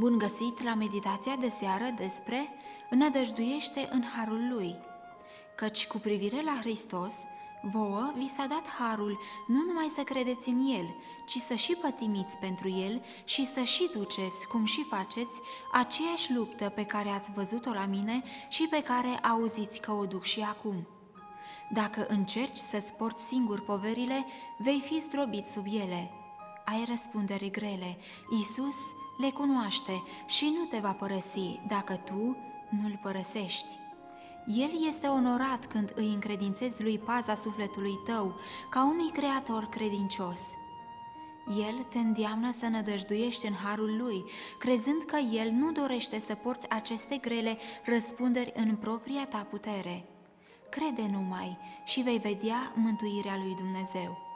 Bun găsit la meditația de seară despre Înădăjduiește în harul lui, căci cu privire la Hristos, vouă vi s-a dat harul nu numai să credeți în El, ci să și pătimiți pentru El și să și duceți, cum și faceți, aceeași luptă pe care ați văzut-o la mine și pe care auziți că o duc și acum. Dacă încerci să-ți porți singur poverile, vei fi zdrobit sub ele. Ai răspundere grele. Iisus le cunoaște și nu te va părăsi dacă tu nu-l părăsești. El este onorat când îi încredințezi lui paza sufletului tău, ca unui creator credincios. El te îndeamnă să nădăjduiești în harul lui, crezând că el nu dorește să porți aceste grele răspunderi în propria ta putere. Crede numai și vei vedea mântuirea lui Dumnezeu.